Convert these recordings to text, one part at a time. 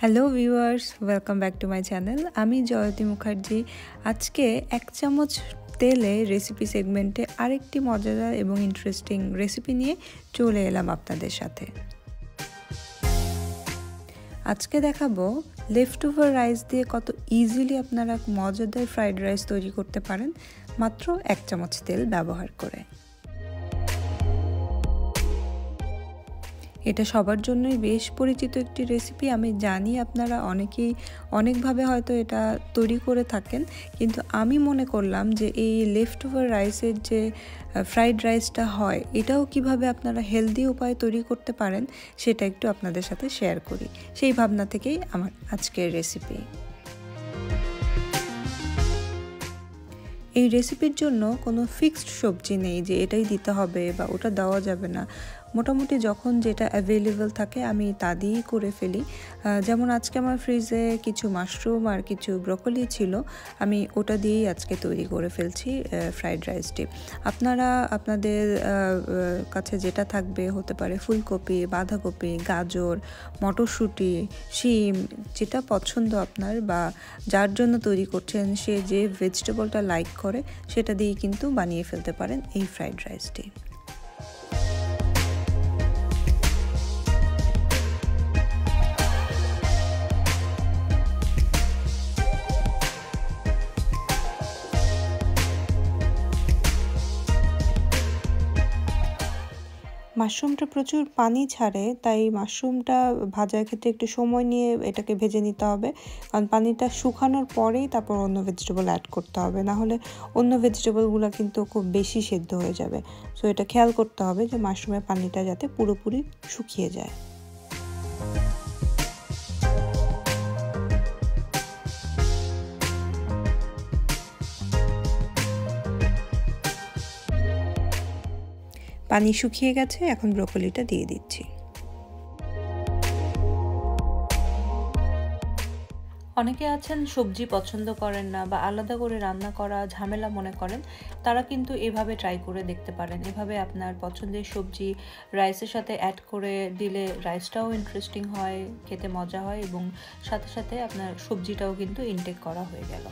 Hello viewers welcome back to my channel আমি জয়তী মুখার্জি। আজকে এক চামচ তেলে রেসিপি সেগমেন্টে আরেকটি মজাদার এবং ইন্টারেস্টিং রেসিপি নিয়ে চলে এলাম আপনাদের সাথে। আজকে দেখাবো লেফট ওভার রাইস দিয়ে কত ইজিলি আপনারা মজাদার ফ্রাইড রাইস তৈরি করতে পারেন। মাত্র এক চামচ তেল ব্যবহার করে। এটা সবার জন্যই বেশ পরিচিত একটি রেসিপি আমি জানি আপনারা অনেকেই অনেকভাবে হয়তো এটা তৈরি করে থাকেন, কিন্তু আমি মনে করলাম যে এই লেফট ওভার রাইসের যে ফ্রাইড রাইসটা হয়, এটাও কীভাবে আপনারা হেলদি উপায়ে তৈরি করতে পারেন সেটা একটু আপনাদের সাথে শেয়ার করি। সেই ভাবনা থেকেই আমার আজকের রেসিপি এই রেসিপির জন্য কোনো ফিক্সড সবজি নেই যে এটাই দিতে হবে বা ওটা দেওয়া যাবে না। মোটামুটি যখন যেটা অ্যাভেলেবেল থাকে আমি তা দিয়েই করে ফেলি। যেমন আজকে আমার ফ্রিজে কিছু মাশরুম আর কিছু ব্রকলি ছিল, আমি ওটা দিয়েই আজকে তৈরি করে ফেলছি ফ্রাইড রাইসটি আপনারা, আপনাদের কাছে যেটা থাকবে হতে পারে ফুলকপি, বাঁধাকপি, গাজর, মটরশুঁটি, শিম, যেটা পছন্দ আপনার বা যার জন্য তৈরি করছেন সে যে ভেজিটেবলটা লাইক করে, সেটা দিয়ে কিন্তু বানিয়ে ফেলতে পারেন এই ফ্রাইড রাইসটি মাশরুমটা প্রচুর পানি ছাড়ে, তাই মাশরুমটা ভাজার ক্ষেত্রে একটু সময় নিয়ে এটাকে ভেজে নিতে হবে। কারণ পানিটা শুকানোর পরেই তারপর অন্য ভেজিটেবল অ্যাড করতে হবে। না হলে অন্য ভেজিটেবলগুলো কিন্তু খুব বেশি সেদ্ধ হয়ে যাবে। সো এটা খেয়াল করতে হবে যে মাশরুমের পানিটা যাতে পুরোপুরি শুকিয়ে যায়। পানি শুকিয়ে গেছে, এখন ব্রোকলিটা দিয়ে দিচ্ছি। অনেকে আছেন সবজি পছন্দ করেন না বা আলাদা করে রান্না করা ঝামেলা মনে করেন, তারা কিন্তু এভাবে ট্রাই করে দেখতে পারেন। এভাবে আপনার পছন্দের সবজি রাইসের সাথে অ্যাড করে দিলে রাইসটাও ইন্টারেস্টিং হয়, খেতে মজা হয় এবং সাথে সাথে আপনার সবজিটাও কিন্তু ইনটেক করা হয়ে গেল।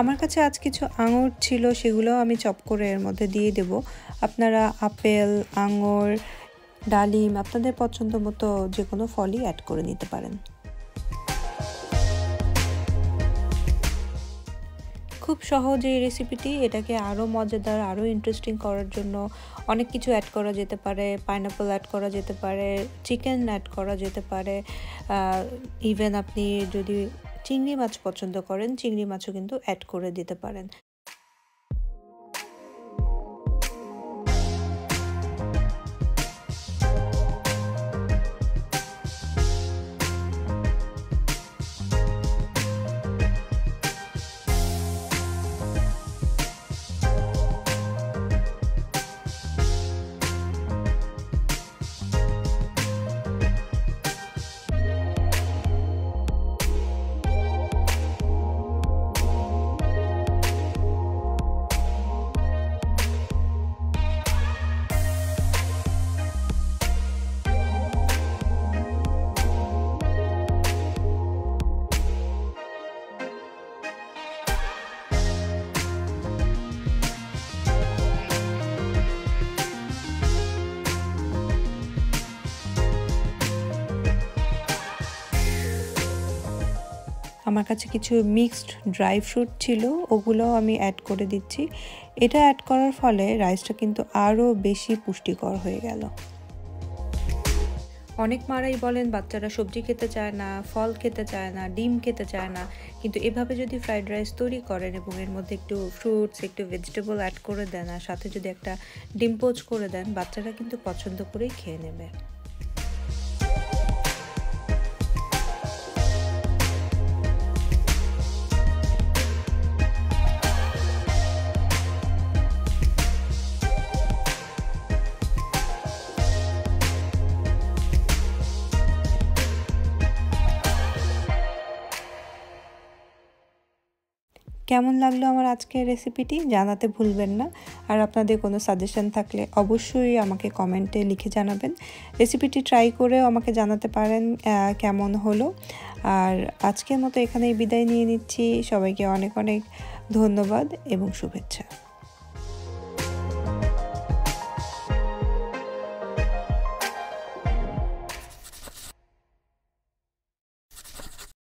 আমার কাছে আজ কিছু আঙুর ছিল, সেগুলোও আমি চপ করে এর মধ্যে দিয়ে দেব। আপনারা আপেল, আঙুর, ডালিম আপনাদের পছন্দ মতো যে কোনো ফলই অ্যাড করে নিতে পারেন। খুব সহজ এই রেসিপিটি এটাকে আরও মজাদার, আরও ইন্টারেস্টিং করার জন্য অনেক কিছু অ্যাড করা যেতে পারে। পাইনাপল অ্যাড করা যেতে পারে চিকেন অ্যাড করা যেতে পারে। ইভেন আপনি যদি চিংড়ি মাছ পছন্দ করেন চিংড়ি মাছও কিন্তু অ্যাড করে দিতে পারেন। আমার কাছে কিছু মিক্সড ড্রাই ফ্রুট ছিল, ওগুলোও আমি অ্যাড করে দিচ্ছি। এটা অ্যাড করার ফলে রাইসটা কিন্তু আরও বেশি পুষ্টিকর হয়ে গেল। অনেক মারাই বলেন, বাচ্চারা সবজি খেতে চায় না, ফল খেতে চায় না, ডিম খেতে চায় না, কিন্তু এভাবে যদি ফ্রাইড রাইস তৈরি করেন এবং এর মধ্যে একটু ফ্রুটস একটু ভেজিটেবল অ্যাড করে দেন, আর সাথে যদি একটা ডিম পোচ করে দেন, বাচ্চারা কিন্তু পছন্দ করেই খেয়ে নেবে। কেমন লাগল আমার আজকের রেসিপিটি জানাতে ভুলবেন না। আর আপনাদের কোনো সাজেশন থাকলে অবশ্যই আমাকে কমেন্টে লিখে জানাবেন। রেসিপিটি ট্রাই করেও আমাকে জানাতে পারেন কেমন হলো। আর আজকের মতো এখানেই বিদায় নিয়ে নিচ্ছি। সবাইকে অনেক অনেক ধন্যবাদ এবং শুভেচ্ছা।